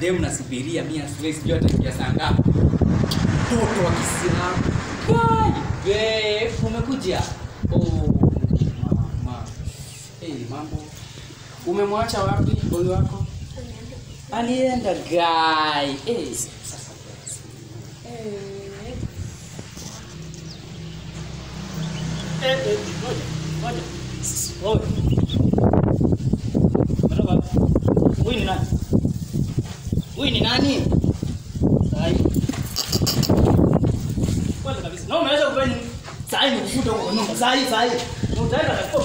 demu nasubiria mia siwezi jua atakia saa ngapi mtoto wa Kiislamu Kai, be umekuja oh mama hey mambo umemwacha wapi boy wako alienda guy hey sasa Eh. Eh, eh, ngoja, ngoja. Wapi? Huyu ni nani? Huyu ni nani? Sai. Kwanza kabisa. Na unaweza kufanya? Sai nikufuta huko nyumba. Sai, sai. Utaenda katika.